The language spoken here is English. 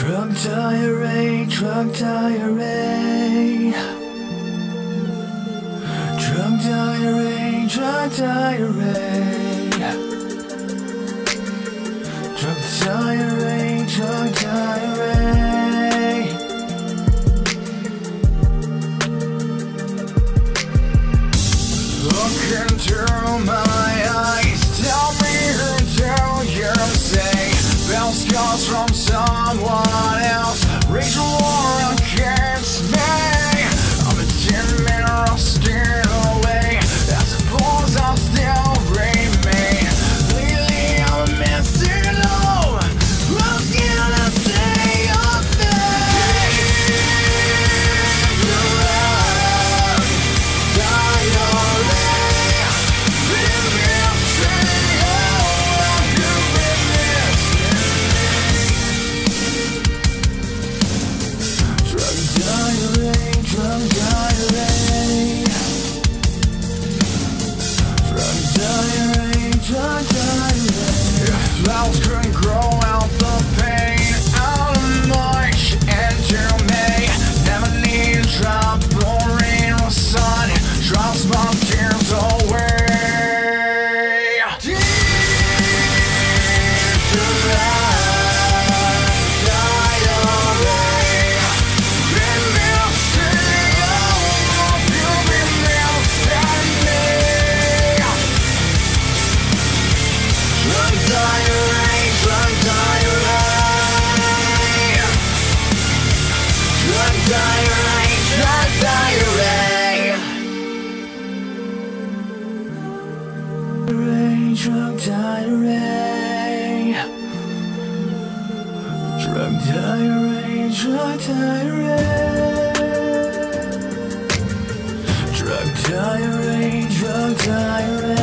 Drug diary, drug diary. Drug diary, drug diary. Drug diary, drug diary. Look into my eyes, tell me who do you say Bell scars from someone else, rage war If flowers Diary Drug diary, drug diary. Drug diary, drug diary.